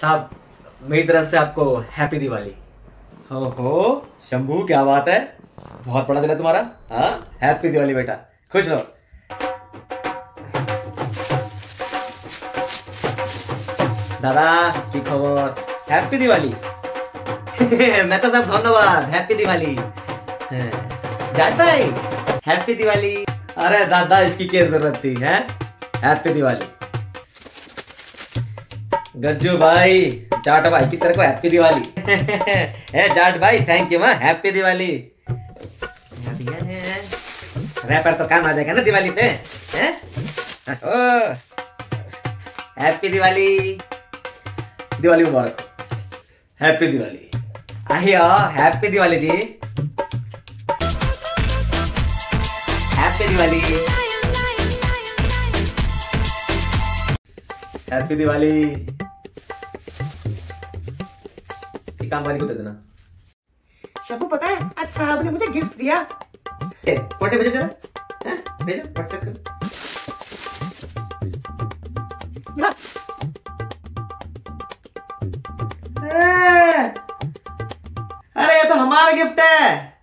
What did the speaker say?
साहब मेरी तरफ से आपको हैप्पी दिवाली हो हो शंभू क्या बात है बहुत बड़ा दिल है तुम्हारा हाँ हैप्पी दिवाली बेटा खुश रहो দাদা কি খবর হ্যাপি দিওয়ালি मैं तो सब धन्यवाद हैप्पी दिवाली जाट भाई हैप्पी दिवाली अरे दादा इसकी क्या जरूरत थी हैं हैप्पी दिवाली गज्जू भाई, जाट भाई की तरह को हैप्पी दिवाली। ए, जाट भाई थैंक यू माँ हैप्पी दिवाली। रैपर तो काम आ जाएगा ना दिवाली पे, हैं? हैप्पी दिवाली। दिवाली मुबारक हैप्पी दिवाली। आइयो हैप्पी दिवाली जी। हैप्पी दिवाली। हैप्पी दिवाली। काम वाली को दे देना। शबू पता है आज साहब ने मुझे गिफ्ट दिया। फ़ोटो भेजो जरा भेजो व्हाट्सएप कर। अरे ये तो हमारा गिफ्ट है।